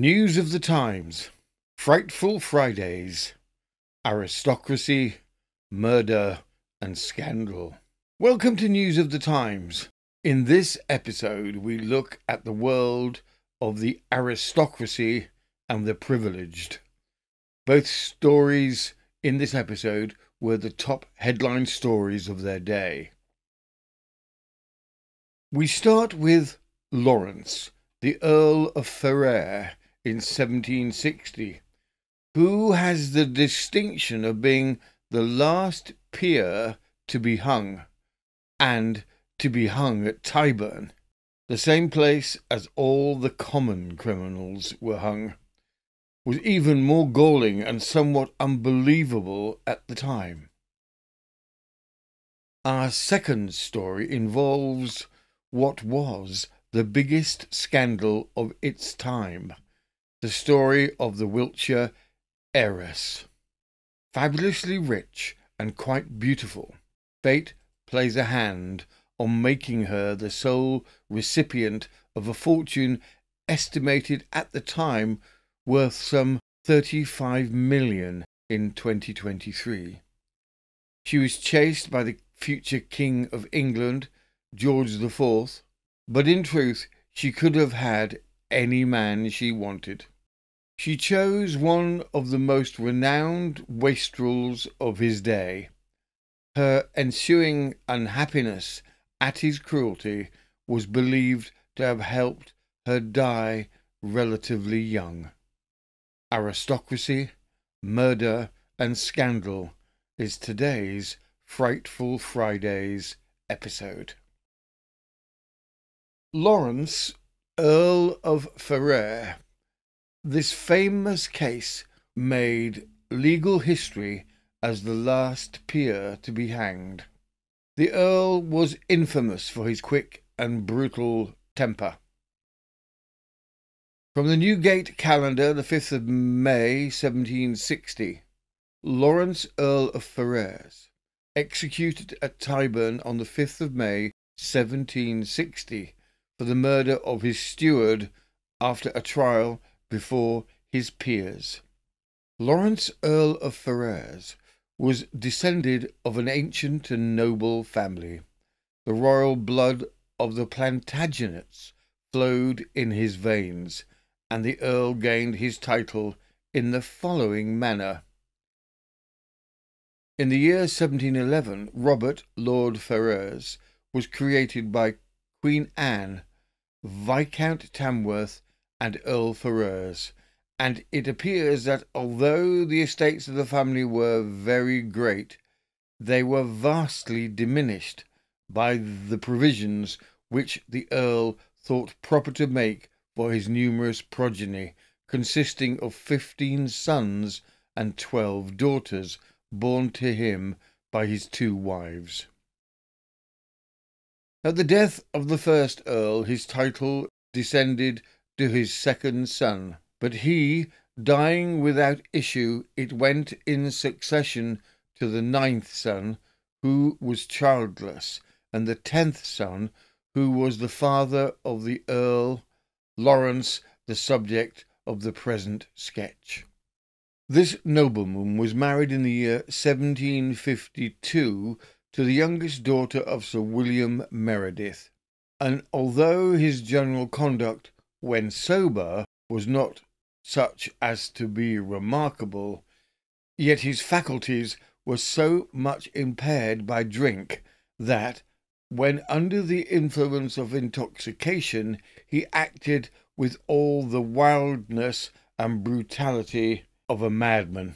News of the Times Frightful Fridays Aristocracy, Murder, and Scandal. Welcome to News of the Times. In this episode, we look at the world of the aristocracy and the privileged. Both stories in this episode were the top headline stories of their day. We start with Laurence, the Earl of Ferrers in 1760, who has the distinction of being the last peer to be hung, and to be hung at Tyburn, the same place as all the common criminals were hung, was even more galling and somewhat unbelievable at the time. Our second story involves what was the biggest scandal of its time the story of the Wiltshire heiress. Fabulously rich and quite beautiful, fate plays a hand on making her the sole recipient of a fortune estimated at the time worth some 35 million in 2023. She was chased by the future King of England, George IV, but in truth she could have had any man she wanted. She chose one of the most renowned wastrels of his day. Her ensuing unhappiness at his cruelty was believed to have helped her die relatively young. Aristocracy, murder, and scandal is today's Frightful Fridays episode. Laurence Earl of Ferrers. This famous case made legal history as the last peer to be hanged. The Earl was infamous for his quick and brutal temper. From the Newgate calendar, the 5th of May, 1760, Laurence Earl of Ferrers, executed at Tyburn on the 5th of May, 1760, for the murder of his steward after a trial before his peers. Laurence Earl of Ferrers was descended of an ancient and noble family. The royal blood of the Plantagenets flowed in his veins, and the Earl gained his title in the following manner. In the year 1711, Robert, Lord Ferrers, was created by Queen Anne Viscount Tamworth and Earl Ferrers, and it appears that although the estates of the family were very great, they were vastly diminished by the provisions which the Earl thought proper to make for his numerous progeny, consisting of fifteen sons and twelve daughters born to him by his two wives. At the death of the first Earl, his title descended to his second son, but he, dying without issue, it went in succession to the ninth son, who was childless, and the tenth son, who was the father of the Earl Laurence, the subject of the present sketch. This nobleman was married in the year 1752 to the youngest daughter of Sir William Meredith, and although his general conduct, when sober, was not such as to be remarkable, yet his faculties were so much impaired by drink that, when under the influence of intoxication, he acted with all the wildness and brutality of a madman.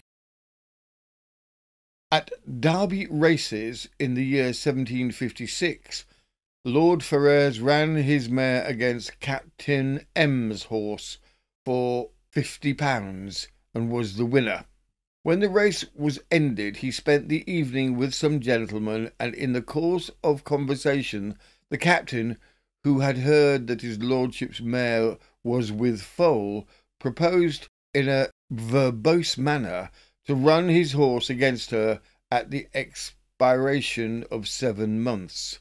At Derby races in the year 1756, Lord Ferrers ran his mare against Captain M's horse for fifty pounds and was the winner. When the race was ended, he spent the evening with some gentlemen, and in the course of conversation, the captain, who had heard that his lordship's mare was with foal, proposed in a verbose manner to run his horse against her at the expiration of seven months.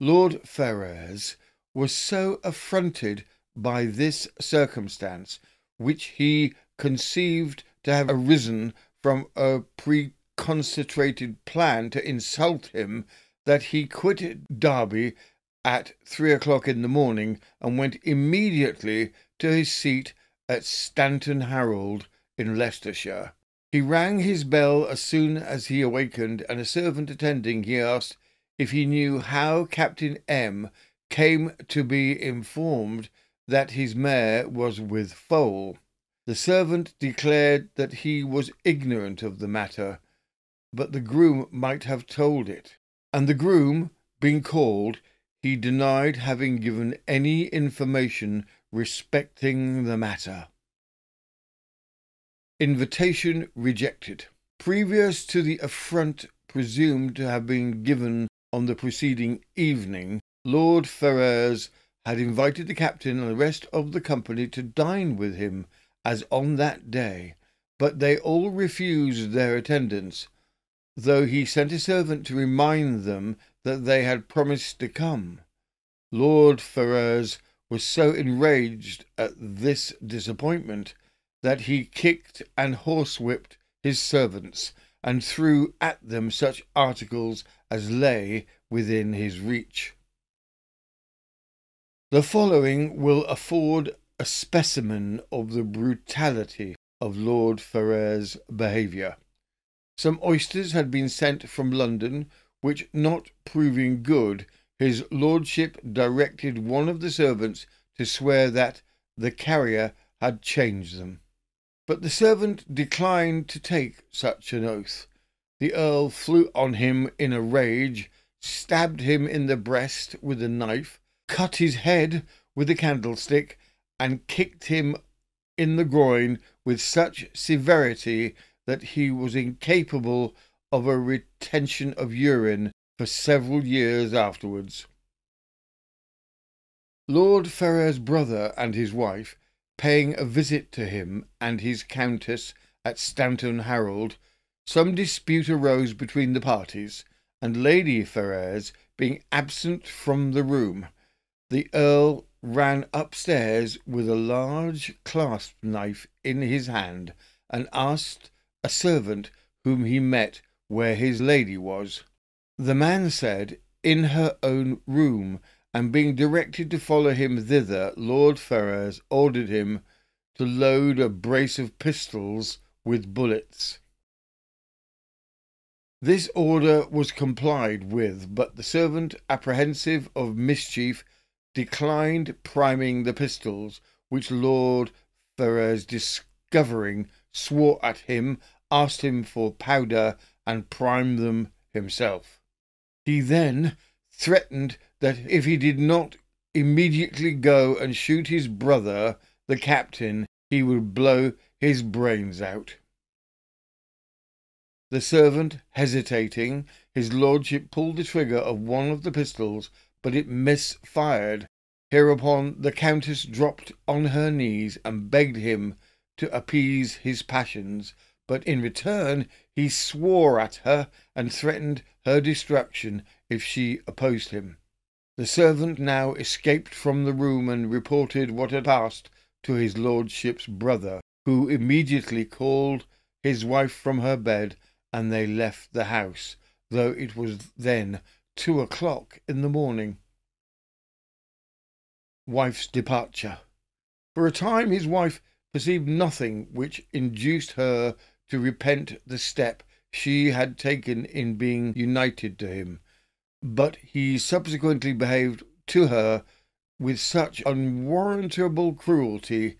Lord Ferrers was so affronted by this circumstance, which he conceived to have arisen from a preconcerted plan to insult him, that he quitted Derby at three o'clock in the morning and went immediately to his seat at Stanton Harold in Leicestershire. He rang his bell as soon as he awakened, and a servant attending, he asked if he knew how Captain M came to be informed that his mare was with foal. The servant declared that he was ignorant of the matter, but the groom might have told it. And the groom, being called, he denied having given any information respecting the matter. Invitation rejected. Previous to the affront presumed to have been given on the preceding evening, Lord Ferrers had invited the captain and the rest of the company to dine with him as on that day, but they all refused their attendance, though he sent a servant to remind them that they had promised to come. Lord Ferrers was so enraged at this disappointment that he kicked and horsewhipped his servants and threw at them such articles as lay within his reach. The following will afford a specimen of the brutality of Lord Ferrers' behaviour. Some oysters had been sent from London, which not proving good, his lordship directed one of the servants to swear that the carrier had changed them. But the servant declined to take such an oath. The earl flew on him in a rage, stabbed him in the breast with a knife, cut his head with a candlestick, and kicked him in the groin with such severity that he was incapable of a retention of urine for several years afterwards. Lord Ferrers' brother and his wife, paying a visit to him and his countess at Stanton Harold, some dispute arose between the parties, and Lady Ferrers being absent from the room, the Earl ran upstairs with a large clasp knife in his hand and asked a servant whom he met where his lady was. The man said, in her own room, and being directed to follow him thither, Lord Ferrers ordered him to load a brace of pistols with bullets. This order was complied with, but the servant, apprehensive of mischief, declined priming the pistols, which Lord Ferrers, discovering, swore at him, asked him for powder, and primed them himself. He then threatened that if he did not immediately go and shoot his brother, the captain, he would blow his brains out. The servant hesitating, his lordship pulled the trigger of one of the pistols, but it misfired. Hereupon the countess dropped on her knees and begged him to appease his passions, but in return he swore at her and threatened her destruction if she opposed him. The servant now escaped from the room and reported what had passed to his lordship's brother, who immediately called his wife from her bed, and they left the house, though it was then two o'clock in the morning. Wife's departure. For a time his wife perceived nothing which induced her to repent the step she had taken in being united to him, but he subsequently behaved to her with such unwarrantable cruelty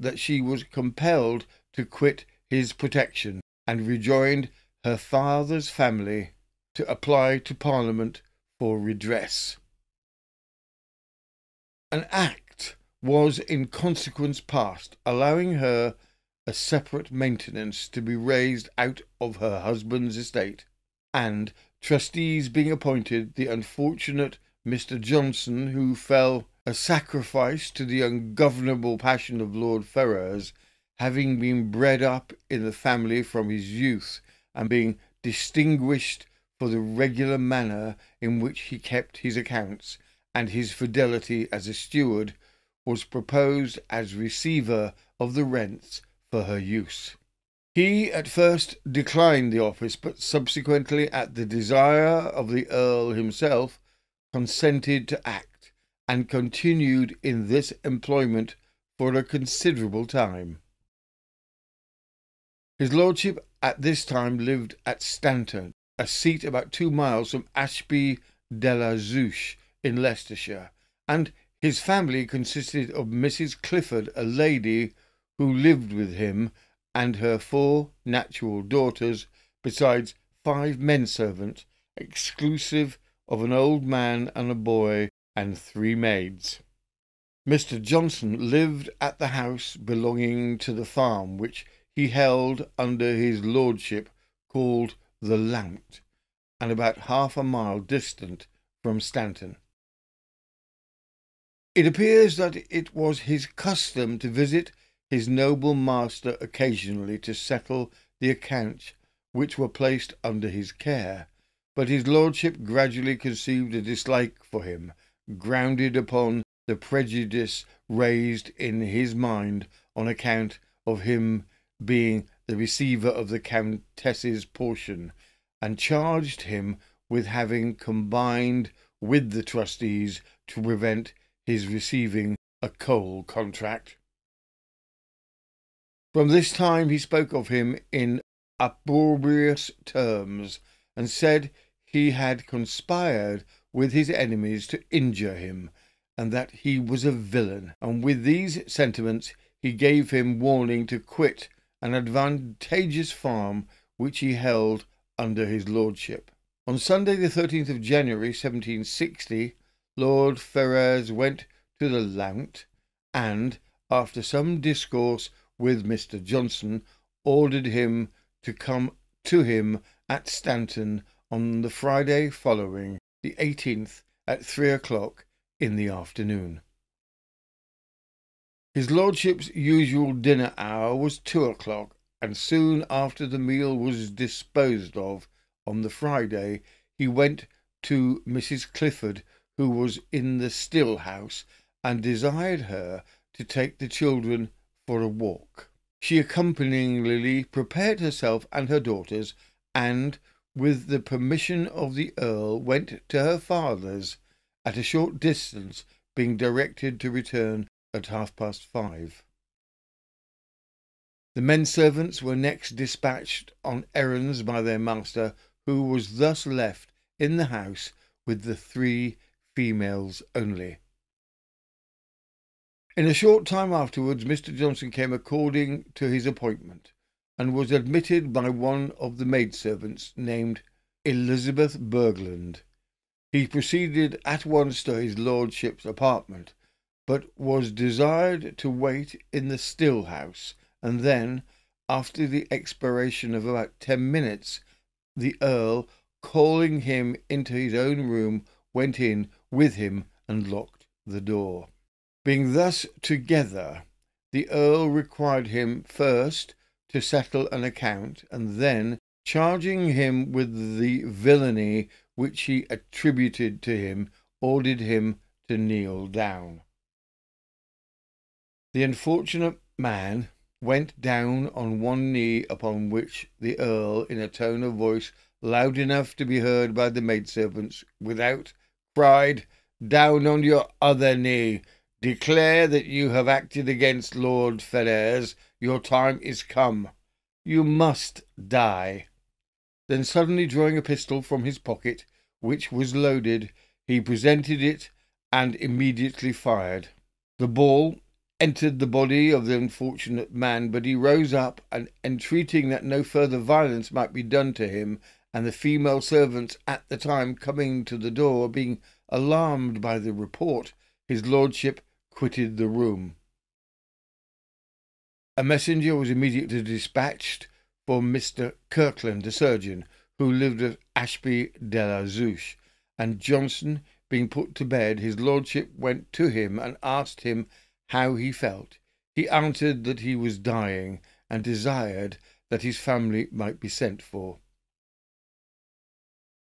that she was compelled to quit his protection and rejoined her father's family to apply to Parliament for redress. An act was in consequence passed allowing her a separate maintenance to be raised out of her husband's estate, and trustees being appointed, the unfortunate Mr. Johnson, who fell a sacrifice to the ungovernable passion of Lord Ferrers, having been bred up in the family from his youth, and being distinguished for the regular manner in which he kept his accounts, and his fidelity as a steward, was proposed as receiver of the rents for her use. He at first declined the office, but subsequently, at the desire of the Earl himself, consented to act, and continued in this employment for a considerable time. His lordship at this time lived at Stanton, a seat about two miles from Ashby de la Zouch in Leicestershire, and his family consisted of Mrs. Clifford, a lady who lived with him, and her four natural daughters, besides five men servants, exclusive of an old man and a boy, and three maids. Mr. Johnson lived at the house belonging to the farm which he held under his lordship, called the Lount, and about half a mile distant from Stanton. It appears that it was his custom to visit his noble master occasionally to settle the accounts which were placed under his care, but his lordship gradually conceived a dislike for him, grounded upon the prejudice raised in his mind on account of him being the receiver of the countess's portion, and charged him with having combined with the trustees to prevent his receiving a coal contract. From this time he spoke of him in opprobrious terms, and said he had conspired with his enemies to injure him, and that he was a villain. And with these sentiments he gave him warning to quit an advantageous farm which he held under his lordship. On Sunday, the 13th of January, 1760, Lord Ferrers went to the Lount, and, after some discourse with Mr. Johnson, ordered him to come to him at Stanton on the Friday following, the 18th, at three o'clock in the afternoon. His lordship's usual dinner hour was two o'clock, and soon after the meal was disposed of on the Friday, he went to Mrs. Clifford, who was in the still house, and desired her to take the children for a walk. She accompaningly prepared herself and her daughters, and, with the permission of the Earl, went to her father's at a short distance, being directed to return at half past five. The men servants were next dispatched on errands by their master, who was thus left in the house with the three females only. In a short time afterwards, Mr. Johnson came according to his appointment, and was admitted by one of the maidservants named Elizabeth Bergland. He proceeded at once to his lordship's apartment, but was desired to wait in the still house, and then, after the expiration of about ten minutes, the Earl, calling him into his own room, went in with him and locked the door. Being thus together, the Earl required him first to settle an account, and then, charging him with the villainy which he attributed to him, ordered him to kneel down. The unfortunate man went down on one knee, upon which the Earl, in a tone of voice loud enough to be heard by the maidservants without, cried, Down on your other knee! Declare that you have acted against Lord Ferrers. Your time is come. You must die. Then suddenly drawing a pistol from his pocket, which was loaded, he presented it and immediately fired. The ball entered the body of the unfortunate man, but he rose up and entreating that no further violence might be done to him, and the female servants at the time coming to the door, being alarmed by the report, his lordship quitted the room. A messenger was immediately dispatched for Mr. Kirkland, the surgeon, who lived at Ashby de la Zouch, and Johnson being put to bed, his lordship went to him and asked him how he felt. He answered that he was dying, and desired that his family might be sent for.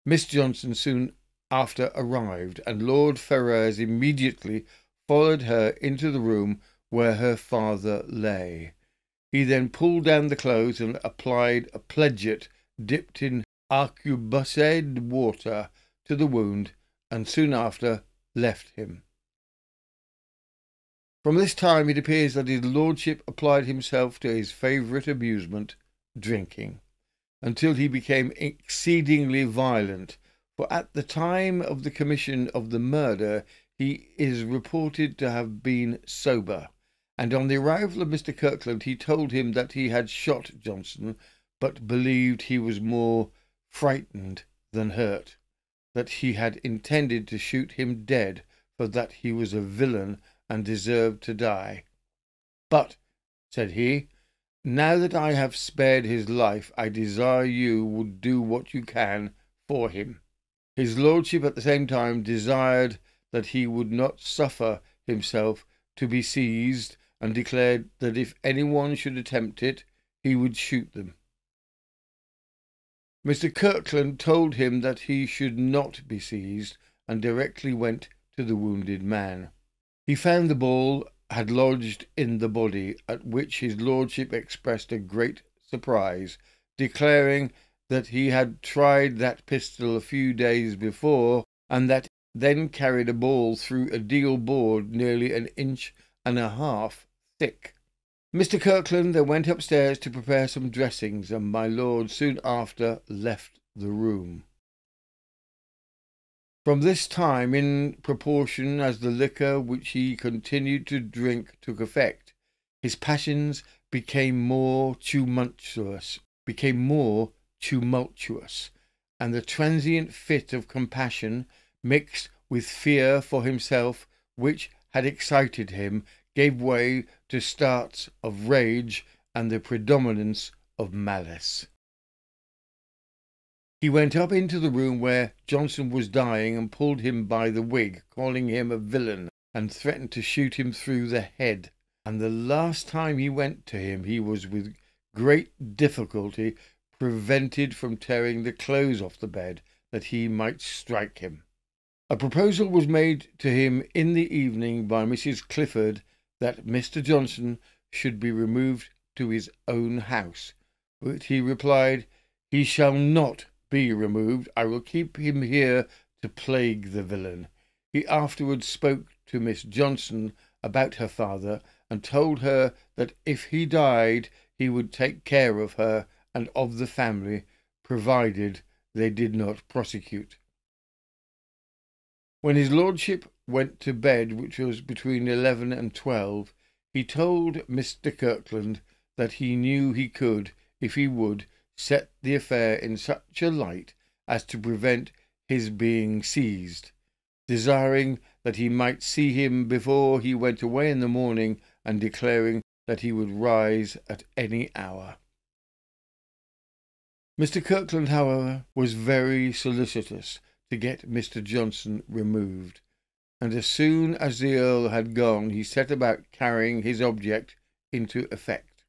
Miss Johnson soon after arrived, and Lord Ferrers immediately followed her into the room where her father lay. He then pulled down the clothes and applied a pledget dipped in arquebusade water to the wound, and soon after left him. From this time it appears that his lordship applied himself to his favourite amusement, drinking, until he became exceedingly violent, for at the time of the commission of the murder he is reported to have been sober, and on the arrival of Mr. Kirkland he told him that he had shot Johnson, but believed he was more frightened than hurt, that he had intended to shoot him dead, for that he was a villain and deserved to die. But, said he, now that I have spared his life, I desire you would do what you can for him. His lordship at the same time desired that he would not suffer himself to be seized, and declared that if anyone should attempt it, he would shoot them. Mr. Kirkland told him that he should not be seized, and directly went to the wounded man. He found the ball had lodged in the body, at which his lordship expressed a great surprise, declaring that he had tried that pistol a few days before, and that then carried a ball through a deal board nearly an inch and a half thick. Mr. Kirkland then went upstairs to prepare some dressings, and my lord soon after left the room. From this time, in proportion as the liquor which he continued to drink took effect, his passions became more tumultuous, became more tumultuous, and the transient fit of compassion, mixed with fear for himself, which had excited him, gave way to starts of rage and the predominance of malice. He went up into the room where Johnson was dying and pulled him by the wig, calling him a villain, and threatened to shoot him through the head. And the last time he went to him, he was with great difficulty prevented from tearing the clothes off the bed that he might strike him. A proposal was made to him in the evening by Mrs. Clifford that Mr. Johnson should be removed to his own house, but he replied, He shall not be removed. I will keep him here to plague the villain. He afterwards spoke to Miss Johnson about her father and told her that if he died he would take care of her and of the family, provided they did not prosecute. When his lordship went to bed, which was between eleven and twelve, he told Mr. Kirkland that he knew he could, if he would, set the affair in such a light as to prevent his being seized, desiring that he might see him before he went away in the morning, and declaring that he would rise at any hour. Mr. Kirkland, however, was very solicitous to get Mr. Johnson removed, and as soon as the Earl had gone, he set about carrying his object into effect.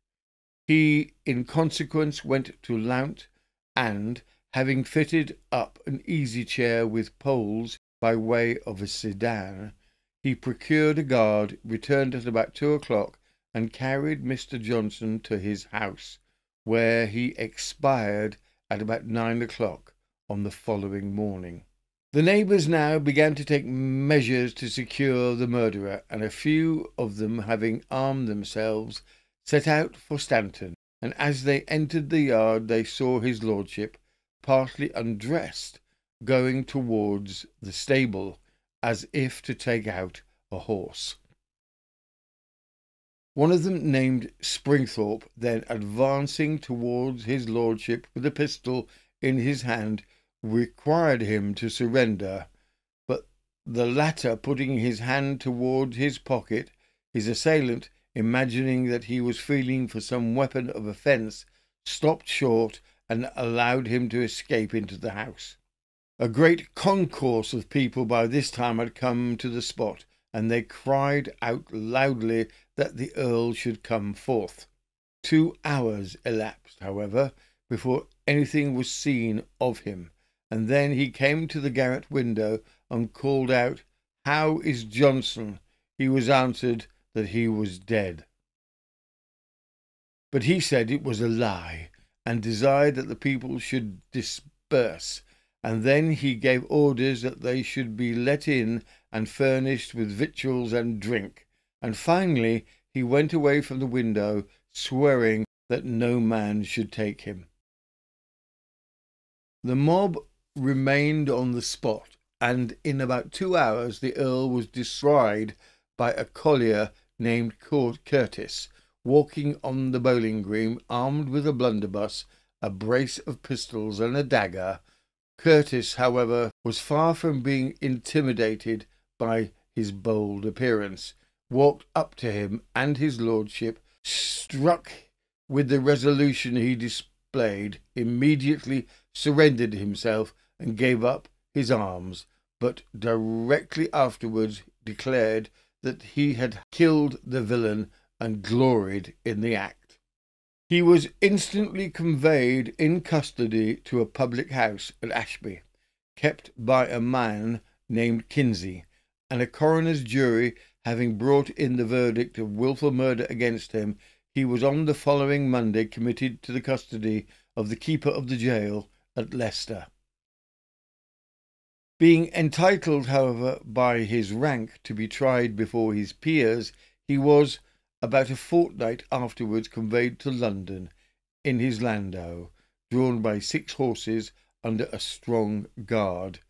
He, in consequence, went to Lount, and, having fitted up an easy chair with poles by way of a sedan, he procured a guard, returned at about two o'clock, and carried Mr. Johnson to his house, where he expired at about nine o'clock on the following morning. The neighbours now began to take measures to secure the murderer, and a few of them having armed themselves, set out for Stanton, and as they entered the yard they saw his lordship, partly undressed, going towards the stable, as if to take out a horse. One of them, named Springthorpe, then advancing towards his lordship with a pistol in his hand, required him to surrender, but the latter putting his hand toward his pocket, his assailant imagining that he was feeling for some weapon of offence, stopped short and allowed him to escape into the house. A great concourse of people by this time had come to the spot, and they cried out loudly that the Earl should come forth. Two hours elapsed, however, before anything was seen of him, and then he came to the garret window and called out, How is Johnson? he was answered that he was dead. But he said it was a lie, and desired that the people should disperse. And then he gave orders that they should be let in and furnished with victuals and drink. And finally he went away from the window, swearing that no man should take him. The mob remained on the spot, and in about two hours the Earl was descried by a collier named Court Curtis, walking on the bowling green, armed with a blunderbuss, a brace of pistols, and a dagger. Curtis, however, was far from being intimidated by his bold appearance, walked up to him and his lordship, struck with the resolution he displayed, immediately surrendered himself and gave up his arms, but directly afterwards declared that he had killed the villain and gloried in the act. He was instantly conveyed in custody to a public house at Ashby, kept by a man named Kinsey, and a coroner's jury having brought in the verdict of wilful murder against him, he was on the following Monday committed to the custody of the keeper of the jail at Leicester. Being entitled, however, by his rank to be tried before his peers, he was, about a fortnight afterwards, conveyed to London in his landau, drawn by six horses under a strong guard,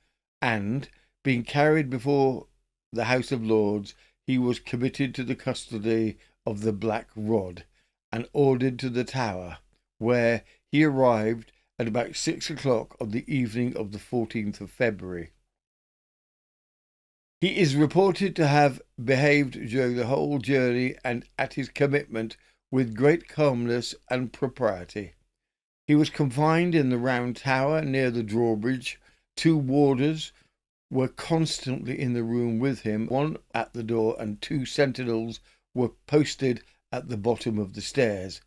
and, being carried before the House of Lords, he was committed to the custody of the Black Rod, and ordered to the Tower, where he arrived at about six o'clock on the evening of the 14th of February. He is reported to have behaved during the whole journey and at his commitment with great calmness and propriety. He was confined in the round tower near the drawbridge. Two warders were constantly in the room with him, one at the door, and two sentinels were posted at the bottom of the stairs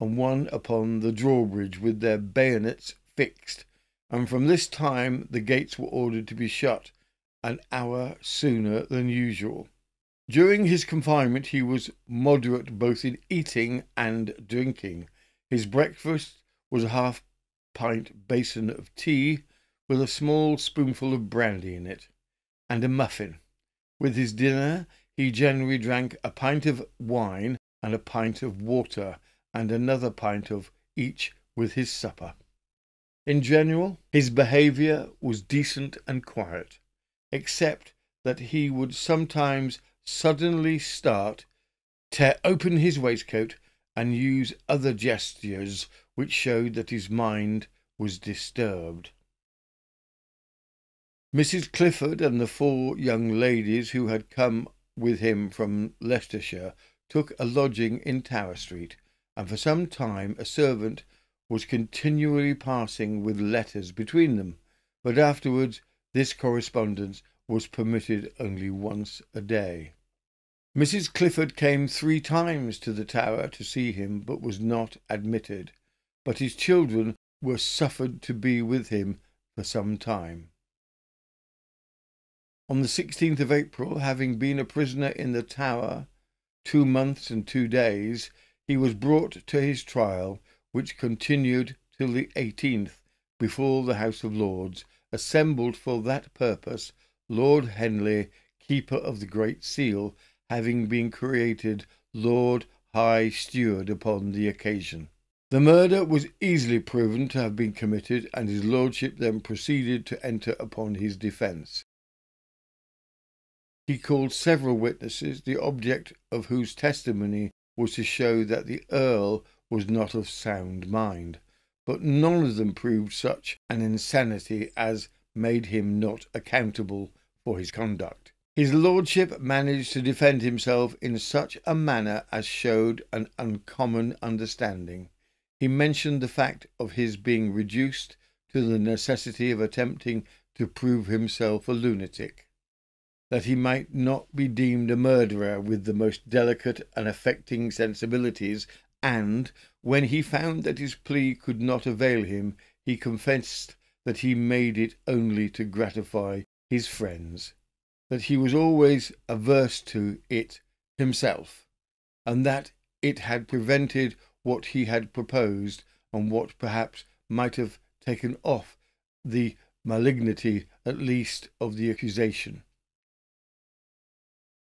and one upon the drawbridge with their bayonets fixed, and from this time the gates were ordered to be shut an hour sooner than usual. During his confinement he was moderate both in eating and drinking. His breakfast was a half pint basin of tea with a small spoonful of brandy in it, and a muffin. With his dinner he generally drank a pint of wine and a pint of water, and another pint of each with his supper. In general, his behaviour was decent and quiet, except that he would sometimes suddenly start, tear open his waistcoat, and use other gestures which showed that his mind was disturbed. Mrs. Clifford and the four young ladies who had come with him from Leicestershire took a lodging in Tower Street, and for some time a servant was continually passing with letters between them, but afterwards this correspondence was permitted only once a day. Mrs. Clifford came three times to the tower to see him, but was not admitted, but his children were suffered to be with him for some time. On the 16th of April, having been a prisoner in the tower two months and two days, he was brought to his trial, which continued till the 18th, before the House of Lords, assembled for that purpose, Lord Henley, Keeper of the Great Seal, having been created Lord High Steward upon the occasion. The murder was easily proven to have been committed, and his lordship then proceeded to enter upon his defence. He called several witnesses, the object of whose testimony was to show that the Earl was not of sound mind, but none of them proved such an insanity as made him not accountable for his conduct. His lordship managed to defend himself in such a manner as showed an uncommon understanding. He mentioned the fact of his being reduced to the necessity of attempting to prove himself a lunatic that he might not be deemed a murderer with the most delicate and affecting sensibilities, and, when he found that his plea could not avail him, he confessed that he made it only to gratify his friends. that he was always averse to it himself, and that it had prevented what he had proposed and what perhaps might have taken off the malignity at least of the accusation.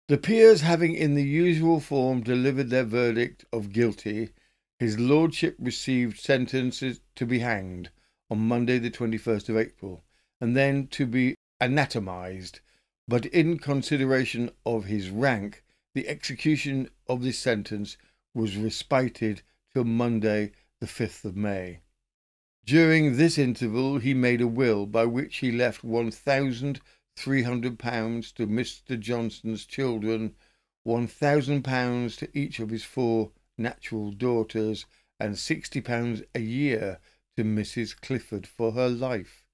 The peers having in the usual form delivered their verdict of guilty, his lordship received sentences to be hanged on Monday the 21st of April, and then to be anatomized, but in consideration of his rank, the execution of this sentence was respited till Monday the 5th of May. During this interval he made a will by which he left one thousand three hundred pounds to Mr. Johnson's children, one thousand pounds to each of his four natural daughters, and sixty pounds a year to Mrs. Clifford for her life.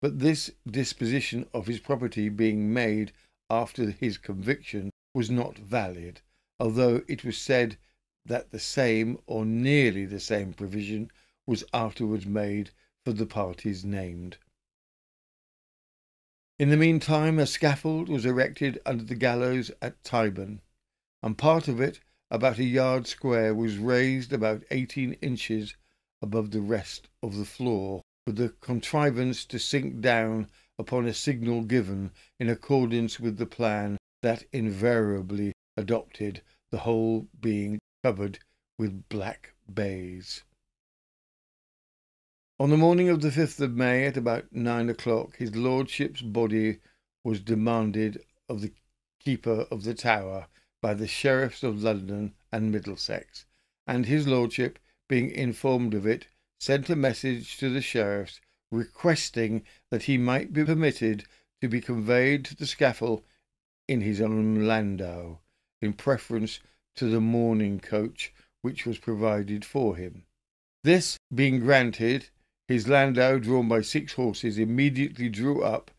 But this disposition of his property being made after his conviction was not valid, although it was said that the same or nearly the same provision was afterwards made for the parties named. In the meantime, a scaffold was erected under the gallows at Tyburn, and part of it, about a yard square, was raised about eighteen inches above the rest of the floor, with the contrivance to sink down upon a signal given in accordance with the plan that invariably adopted, the whole being covered with black baize. On the morning of the 5th of May, at about nine o'clock, his lordship's body was demanded of the keeper of the tower by the sheriffs of London and Middlesex, and his lordship, being informed of it, sent a message to the sheriffs requesting that he might be permitted to be conveyed to the scaffold in his own landau, in preference to the mourning coach which was provided for him. This being granted, his landau, drawn by six horses, immediately drew up,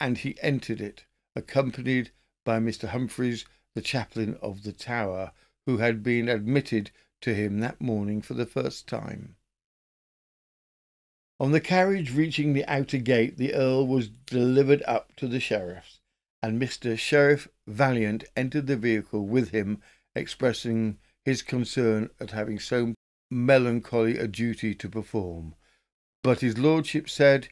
and he entered it, accompanied by Mr. Humphreys, the chaplain of the Tower, who had been admitted to him that morning for the first time. On the carriage reaching the outer gate, the Earl was delivered up to the sheriffs, and Mr. Sheriff Vaillant entered the vehicle with him, expressing his concern at having so melancholy a duty to perform but his lordship said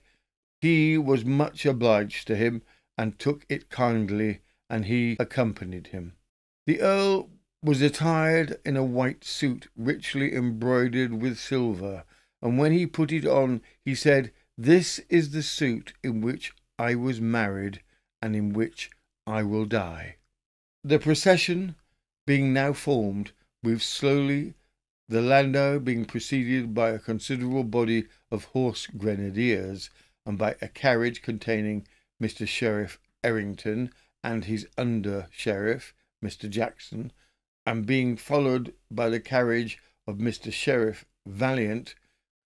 he was much obliged to him and took it kindly, and he accompanied him. The earl was attired in a white suit richly embroidered with silver, and when he put it on, he said, This is the suit in which I was married, and in which I will die. The procession being now formed, moved slowly the landau being preceded by a considerable body of horse grenadiers and by a carriage containing Mr. Sheriff Errington and his under sheriff, Mr. Jackson, and being followed by the carriage of Mr. Sheriff Vaillant,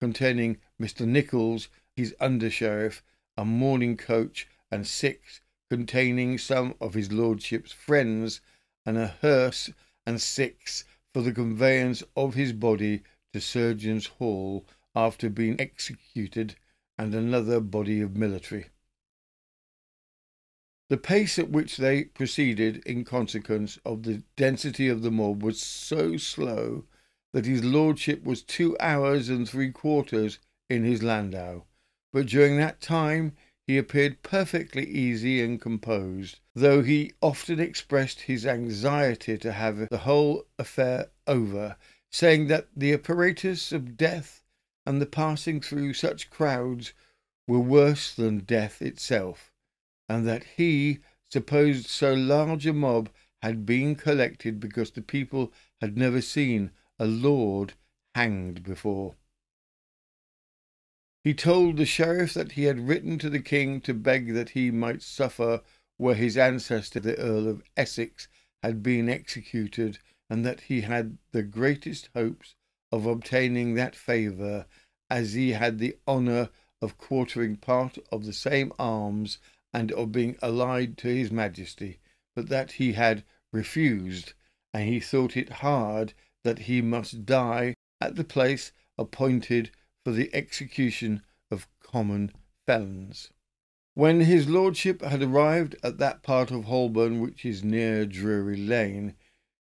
containing Mr. Nichols, his under sheriff, a mourning coach, and six containing some of his lordship's friends, and a hearse and six for the conveyance of his body to Surgeons' Hall after being executed, and another body of military. The pace at which they proceeded, in consequence of the density of the mob, was so slow that his lordship was two hours and three quarters in his landau, but during that time he appeared perfectly easy and composed, though he often expressed his anxiety to have the whole affair over, saying that the apparatus of death and the passing through such crowds were worse than death itself, and that he supposed so large a mob had been collected because the people had never seen a lord hanged before. He told the sheriff that he had written to the king to beg that he might suffer where his ancestor, the Earl of Essex, had been executed, and that he had the greatest hopes of obtaining that favour, as he had the honour of quartering part of the same arms and of being allied to his majesty, but that he had refused, and he thought it hard that he must die at the place appointed for the execution of common felons. When his lordship had arrived at that part of Holborn which is near Drury Lane,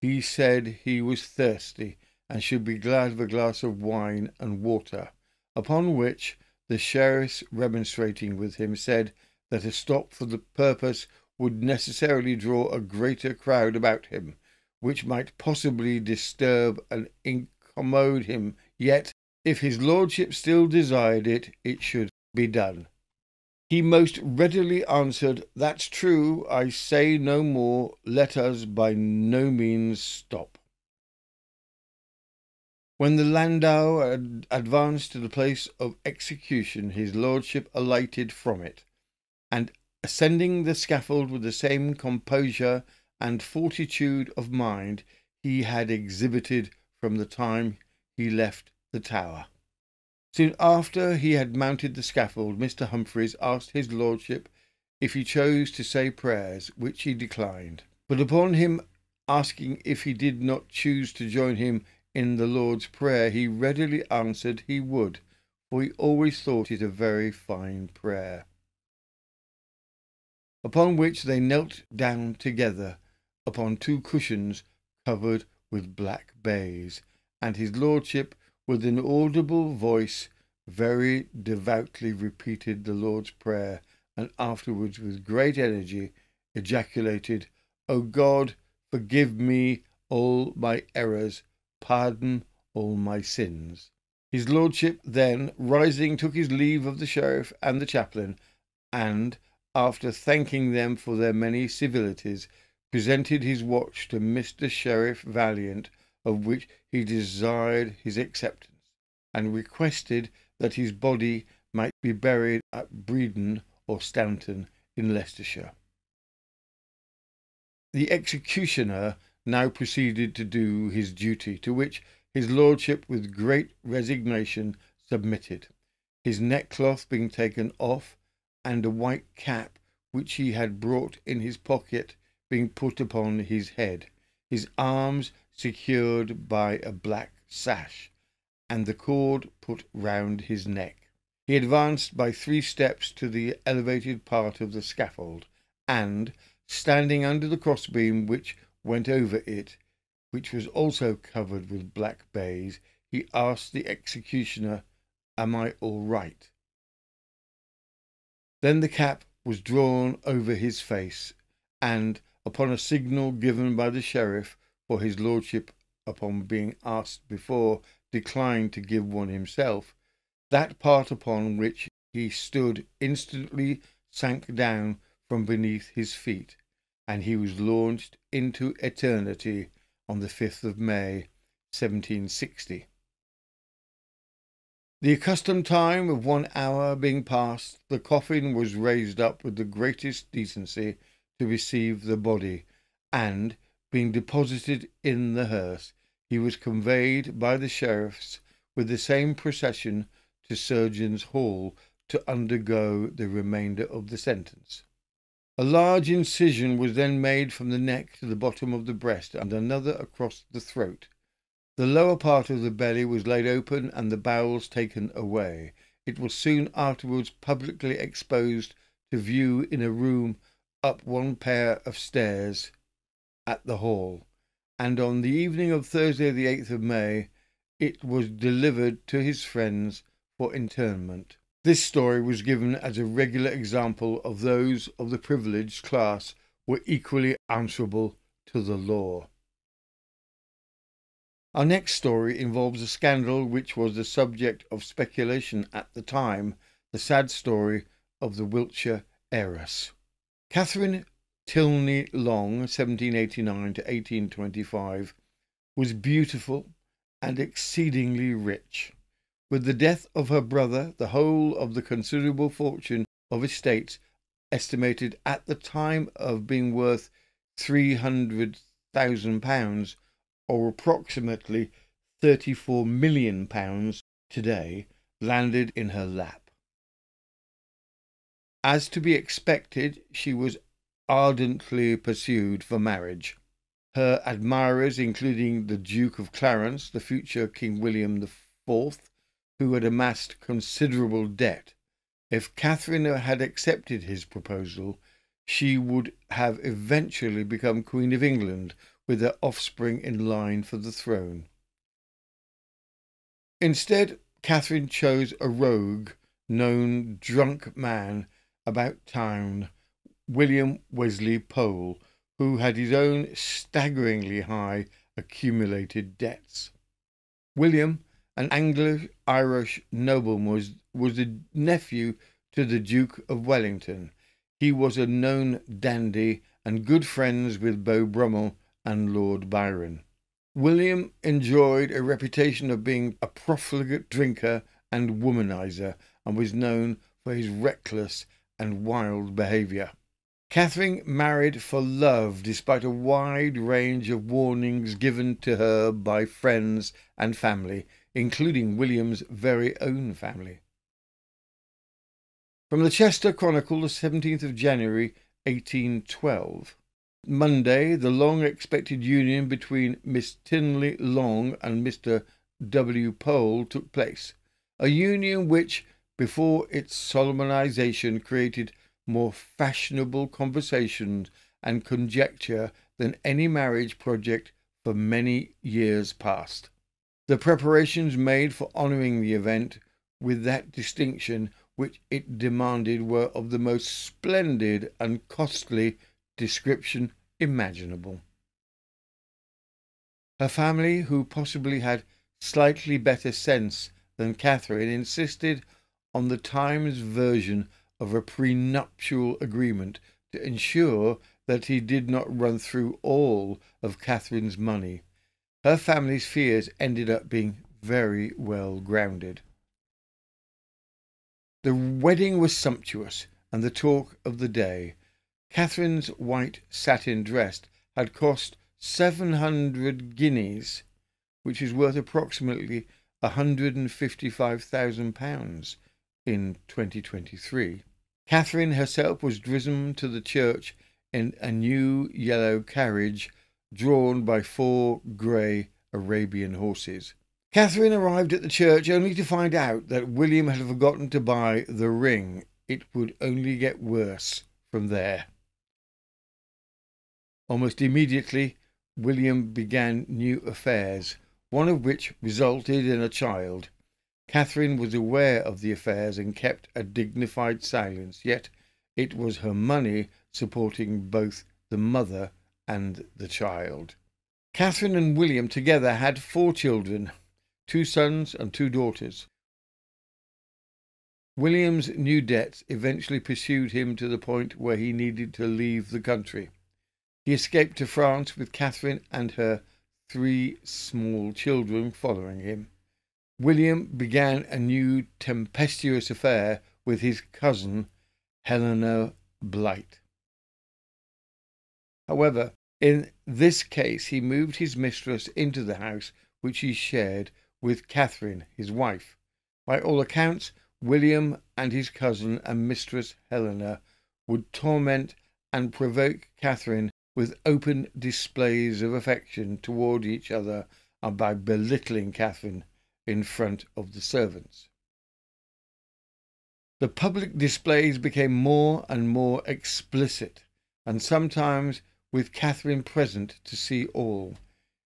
he said he was thirsty and should be glad of a glass of wine and water. Upon which the sheriffs, remonstrating with him, said that a stop for the purpose would necessarily draw a greater crowd about him, which might possibly disturb and incommode him. Yet, if his lordship still desired it, it should be done. He most readily answered, That's true, I say no more, let us by no means stop. When the landau had advanced to the place of execution, his lordship alighted from it, and ascending the scaffold with the same composure and fortitude of mind he had exhibited from the time he left the tower. Soon after he had mounted the scaffold, Mr. Humphreys asked his lordship if he chose to say prayers, which he declined. But upon him asking if he did not choose to join him in the Lord's Prayer, he readily answered he would, for he always thought it a very fine prayer. Upon which they knelt down together upon two cushions covered with black baize, and his lordship with an audible voice, very devoutly repeated the Lord's Prayer, and afterwards, with great energy, ejaculated, O God, forgive me all my errors, pardon all my sins. His lordship then, rising, took his leave of the sheriff and the chaplain, and, after thanking them for their many civilities, presented his watch to Mr. Sheriff Vaillant, of which he desired his acceptance, and requested that his body might be buried at Breedon or Staunton in Leicestershire. The executioner now proceeded to do his duty, to which his lordship with great resignation submitted, his neckcloth being taken off, and a white cap which he had brought in his pocket being put upon his head, his arms secured by a black sash, and the cord put round his neck. He advanced by three steps to the elevated part of the scaffold, and, standing under the crossbeam which went over it, which was also covered with black baize, he asked the executioner, Am I all right? Then the cap was drawn over his face, and, upon a signal given by the sheriff, for his lordship, upon being asked before, declined to give one himself, that part upon which he stood instantly sank down from beneath his feet, and he was launched into eternity on the 5th of May, 1760. The accustomed time of one hour being past, the coffin was raised up with the greatest decency to receive the body, and, being deposited in the hearse, he was conveyed by the sheriffs with the same procession to Surgeons' Hall to undergo the remainder of the sentence. A large incision was then made from the neck to the bottom of the breast, and another across the throat. The lower part of the belly was laid open and the bowels taken away. It was soon afterwards publicly exposed to view in a room up one pair of stairs at the hall, and on the evening of Thursday, the 8th of May, it was delivered to his friends for interment. This story was given as a regular example of those of the privileged class were equally answerable to the law. Our next story involves a scandal which was the subject of speculation at the time, the sad story of the Wiltshire heiress. Catherine Tylney Long, 1789 to 1825, was beautiful and exceedingly rich. With the death of her brother, the whole of the considerable fortune of estates, estimated at the time of being worth three hundred thousand pounds, or approximately thirty-four million pounds today, landed in her lap. As to be expected, she was ardently pursued for marriage. Her admirers, including the Duke of Clarence, the future King William IV, who had amassed considerable debt, If Catherine had accepted his proposal, she would have eventually become Queen of England with their offspring in line for the throne. Instead, Catherine chose a rogue, known drunk man about town, William Wesley Pole, who had his own staggeringly high accumulated debts. William, an Anglo-Irish nobleman, was, was the nephew to the Duke of Wellington. He was a known dandy and good friends with Beau Brummell and Lord Byron. William enjoyed a reputation of being a profligate drinker and womanizer and was known for his reckless and wild behaviour. Catherine married for love despite a wide range of warnings given to her by friends and family, including William's very own family. From the Chester Chronicle, the 17th of January, 1812. Monday, the long expected union between Miss Tylney Long and Mr. W. Pole took place, a union which, before its solemnization, created more fashionable conversations and conjecture than any marriage project for many years past. The preparations made for honouring the event with that distinction which it demanded were of the most splendid and costly description imaginable. Her family, who possibly had slightly better sense than Catherine, insisted on the Times version of a prenuptial agreement to ensure that he did not run through all of Catherine's money. Her family's fears ended up being very well grounded. The wedding was sumptuous and the talk of the day. Catherine's white satin dress had cost seven hundred guineas, which is worth approximately a hundred and fifty-five thousand pounds in 2023. Catherine herself was driven to the church in a new yellow carriage drawn by four grey Arabian horses. Catherine arrived at the church only to find out that William had forgotten to buy the ring. It would only get worse from there. Almost immediately, William began new affairs, one of which resulted in a child. Catherine was aware of the affairs and kept a dignified silence, yet it was her money supporting both the mother and the child. Catherine and William together had four children, two sons and two daughters. William's new debts eventually pursued him to the point where he needed to leave the country. He escaped to France with Catherine and her three small children following him. William began a new tempestuous affair with his cousin, Helena Bligh. However, in this case, he moved his mistress into the house which he shared with Catherine, his wife. By all accounts, William and his cousin and mistress Helena would torment and provoke Catherine with open displays of affection toward each other and by belittling Catherine in front of the servants. The public displays became more and more explicit, and sometimes with Catherine present to see all.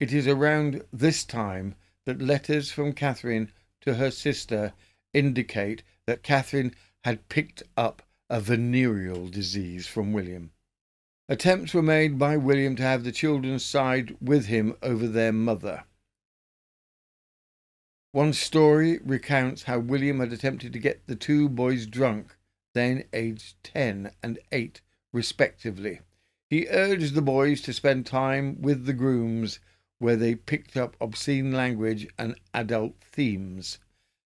It is around this time that letters from Catherine to her sister indicate that Catherine had picked up a venereal disease from William. Attempts were made by William to have the children side with him over their mother. One story recounts how William had attempted to get the two boys drunk, then aged 10 and 8 respectively. He urged the boys to spend time with the grooms where they picked up obscene language and adult themes.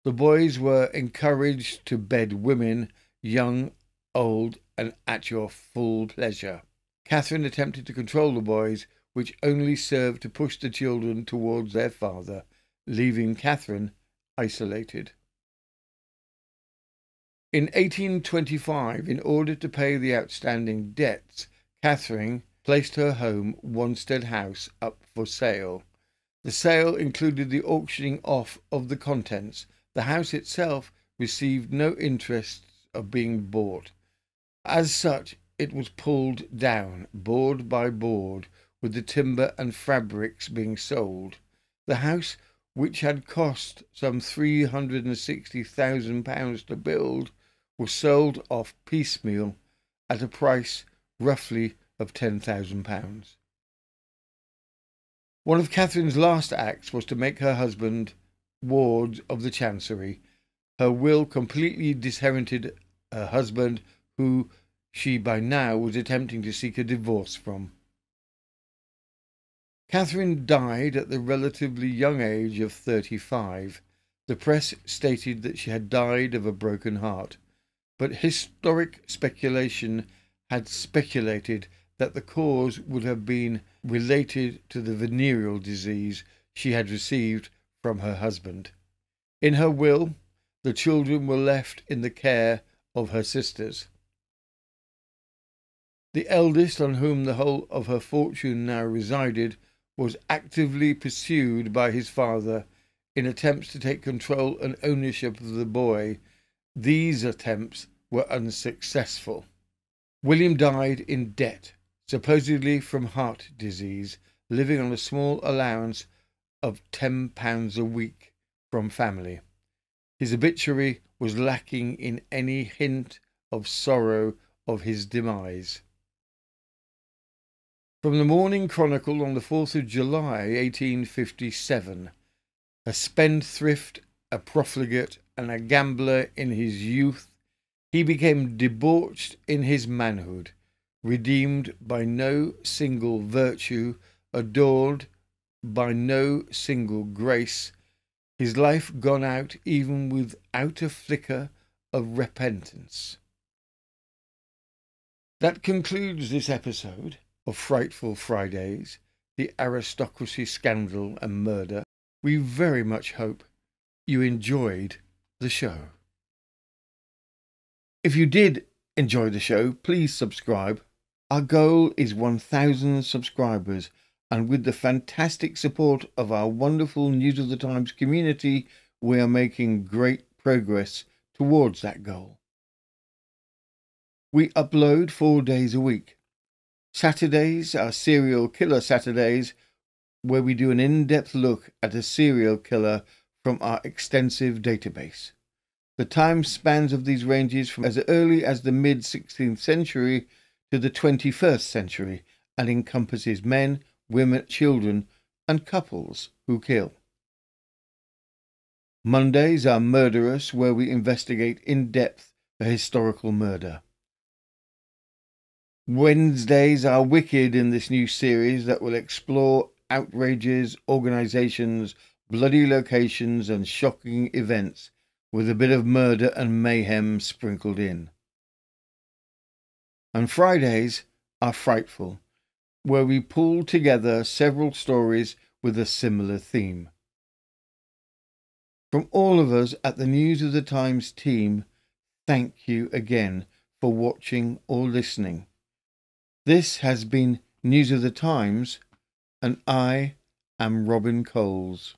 The boys were encouraged to bed women, young, old, and at your full pleasure. Catherine attempted to control the boys, which only served to push the children towards their father leaving Catherine isolated. In 1825, in order to pay the outstanding debts, Catherine placed her home Wanstead House up for sale. The sale included the auctioning off of the contents. The house itself received no interest of being bought. As such, it was pulled down, board by board, with the timber and fabrics being sold. The house, which had cost some £360,000 to build, was sold off piecemeal at a price roughly of £10,000. One of Catherine's last acts was to make her husband ward of the Chancery. Her will completely disherited her husband, who she by now was attempting to seek a divorce from. Catherine died at the relatively young age of 35. The press stated that she had died of a broken heart, but historic speculation had speculated that the cause would have been related to the venereal disease she had received from her husband. In her will, the children were left in the care of her sisters. The eldest, on whom the whole of her fortune now resided, was actively pursued by his father in attempts to take control and ownership of the boy. These attempts were unsuccessful. William died in debt, supposedly from heart disease, living on a small allowance of £10 a week from family. His obituary was lacking in any hint of sorrow of his demise. From the Morning Chronicle on the 4th of July 1857, a spendthrift, a profligate, and a gambler in his youth, he became debauched in his manhood, redeemed by no single virtue, adored by no single grace, his life gone out even without a flicker of repentance. That concludes this episode of Frightful Fridays, the aristocracy scandal and murder, we very much hope you enjoyed the show. If you did enjoy the show, please subscribe. Our goal is 1,000 subscribers, and with the fantastic support of our wonderful News of the Times community, we are making great progress towards that goal. We upload four days a week. Saturdays are Serial Killer Saturdays, where we do an in depth look at a serial killer from our extensive database. The time spans of these ranges from as early as the mid 16th century to the 21st century and encompasses men, women, children, and couples who kill. Mondays are Murderous, where we investigate in depth a historical murder. Wednesdays are wicked in this new series that will explore outrages, organizations, bloody locations, and shocking events with a bit of murder and mayhem sprinkled in. And Fridays are frightful, where we pull together several stories with a similar theme. From all of us at the News of the Times team, thank you again for watching or listening. This has been News of the Times, and I am Robin Coles.